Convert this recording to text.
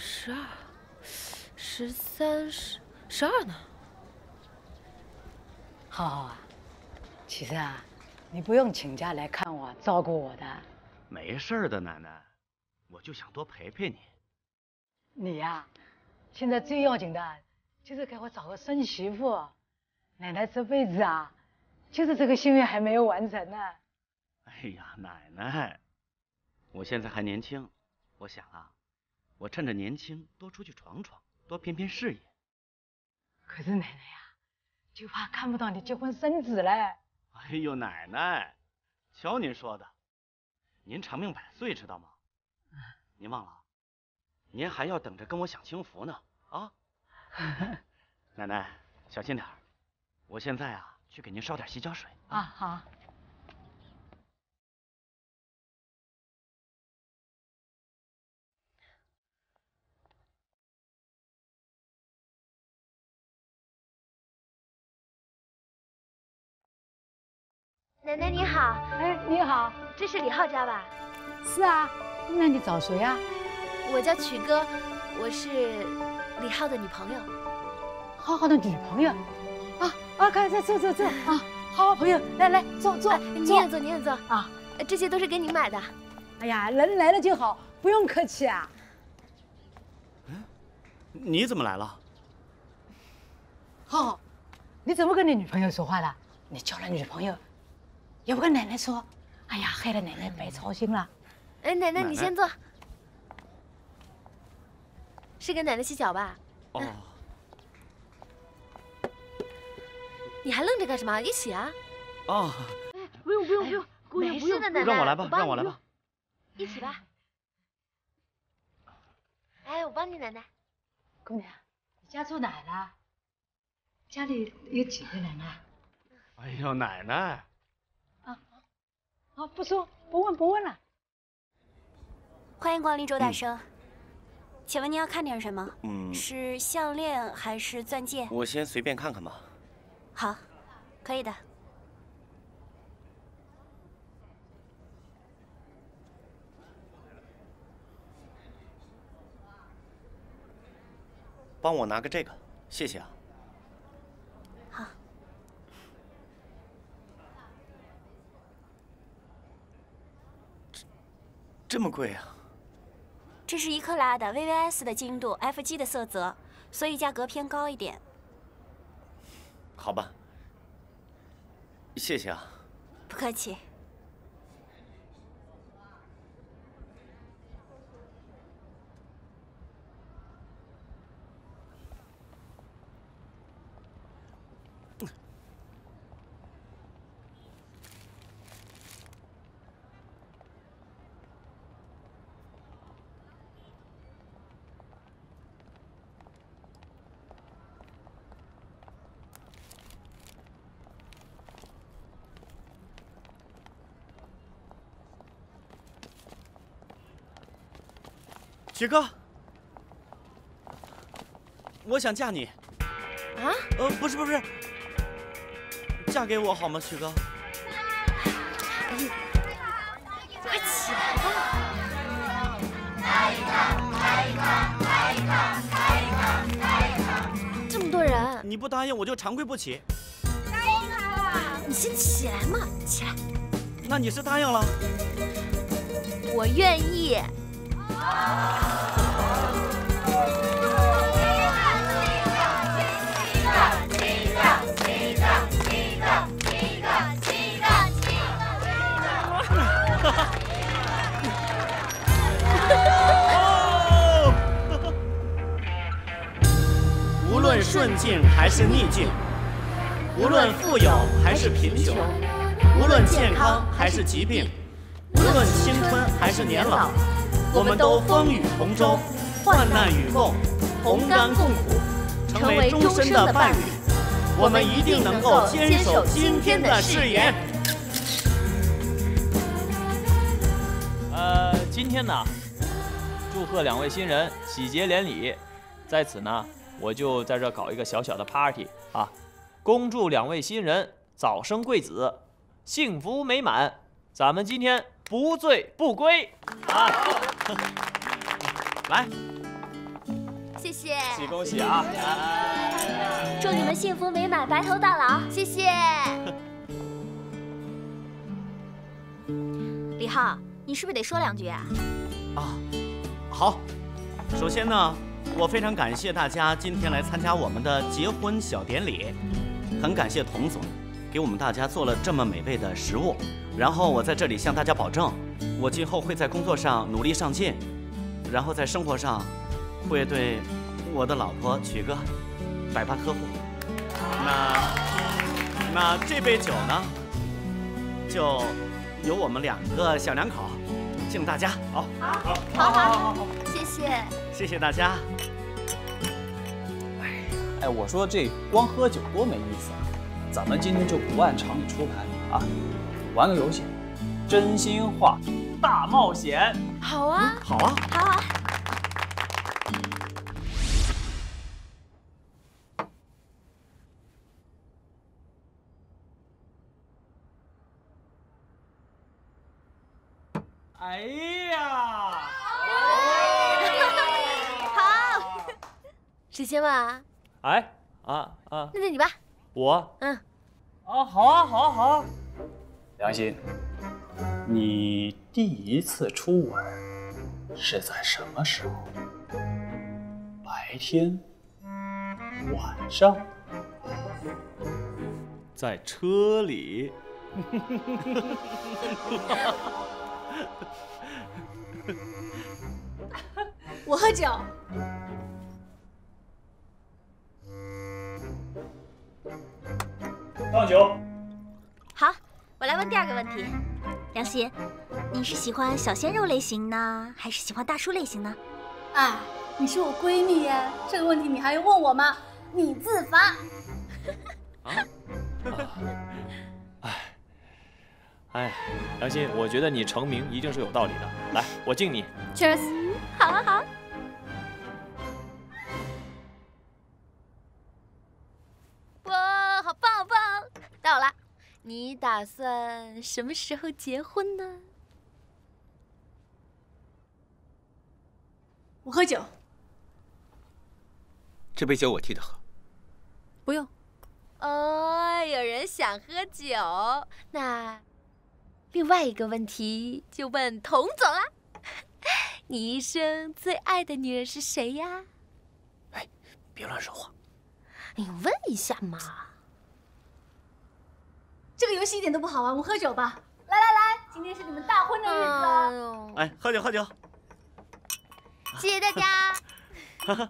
十二、十三、十十二呢？浩浩啊，其实啊，你不用请假来看我，照顾我的。没事的，奶奶，我就想多陪陪你。你呀，现在最要紧的就是给我找个孙媳妇。奶奶这辈子啊，就是这个心愿还没有完成呢。哎呀，奶奶，我现在还年轻，我想啊，我趁着年轻多出去闯闯，多拼拼事业。可是奶奶呀。就怕看不到你结婚生子嘞！哎呦，奶奶，瞧您说的，您长命百岁，知道吗？您忘了，您还要等着跟我享清福呢啊！奶奶，小心点我现在啊，去给您烧点洗脚水啊。好。奶奶你好，哎，你好，这是李浩家吧？是啊，那你找谁啊？我叫曲哥，我是李浩的女朋友。浩浩的女朋友？啊啊，快坐坐坐坐啊！好朋友，来来坐坐，你也坐你也坐啊！这些都是给你买的。哎呀，人来了就好，不用客气啊。嗯，你怎么来了？浩浩，你怎么跟你女朋友说话的？你交了女朋友？也不跟奶奶说，哎呀，害得奶奶白操心了。哎，奶奶你先坐，是给奶奶洗脚吧？哦。你还愣着干什么？一起啊！哦。哎，不用不用不用，姑爷不用。奶奶，让我来吧，让我来吧。一起吧。哎，我帮你，奶奶。姑娘，你家住哪呢？家里有几个人啊？哎呦，奶奶。好，不说，不问，不问了。欢迎光临周大生，请问您要看点什么？嗯，是项链还是钻戒？我先随便看看吧。好，可以的。帮我拿个这个，谢谢啊。这么贵啊！这是一克拉的 VVS 的精度，FG 的色泽，所以价格偏高一点。好吧，谢谢啊。不客气。曲哥，我想嫁你。啊？呃，不是不是，嫁给我好吗，许哥？快起来吧！这么多人，你不答应我就长跪不起。答应了，你先起来嘛，起来。那你是答应了？我愿意。无论顺境还是逆境，无论富有还是贫穷，无论健康还是疾病，无论青春还是年老。我们都风雨同舟，患难与共，同甘共苦，成为终身的伴侣。我们一定能够坚守今天的誓言。呃，今天呢，祝贺两位新人喜结连理，在此呢，我就在这搞一个小小的 party 啊，恭祝两位新人早生贵子，幸福美满。咱们今天不醉不归啊！来，谢谢，恭喜恭喜啊！祝你们幸福美满，白头到老。谢谢。李浩，你是不是得说两句啊？啊，好。首先呢，我非常感谢大家今天来参加我们的结婚小典礼，很感谢童总给我们大家做了这么美味的食物。然后我在这里向大家保证，我今后会在工作上努力上进，然后在生活上会对我的老婆曲哥百般呵护。那那这杯酒呢，就由我们两个小两口敬大家。好，好，好，好，好，好谢谢，谢谢大家。哎呀，哎，我说这光喝酒多没意思啊！咱们今天就不按常理出牌啊，玩个游戏，真心话大冒险。好啊，好啊，好啊。哎呀！好，谁先问啊？哎，啊啊，那就你吧。我，嗯，啊，好啊，好啊，好啊。良心，你第一次初吻是在什么时候？白天？晚上？在车里。我喝酒。倒酒。好，我来问第二个问题。梁心，你是喜欢小鲜肉类型呢，还是喜欢大叔类型呢？哎，你是我闺蜜耶，这个问题你还用问我吗？你自罚。啊？哎，哎，良心，我觉得你成名一定是有道理的。来，我敬你。Cheers！好啊，好。你打算什么时候结婚呢？我喝酒。这杯酒我替他喝。不用。哦，有人想喝酒，那另外一个问题就问童总了。你一生最爱的女人是谁呀？哎，别乱说话。你问一下嘛。这个游戏一点都不好玩，我们喝酒吧。来来来，今天是你们大婚的日子了。哎，喝酒喝酒。谢谢大家。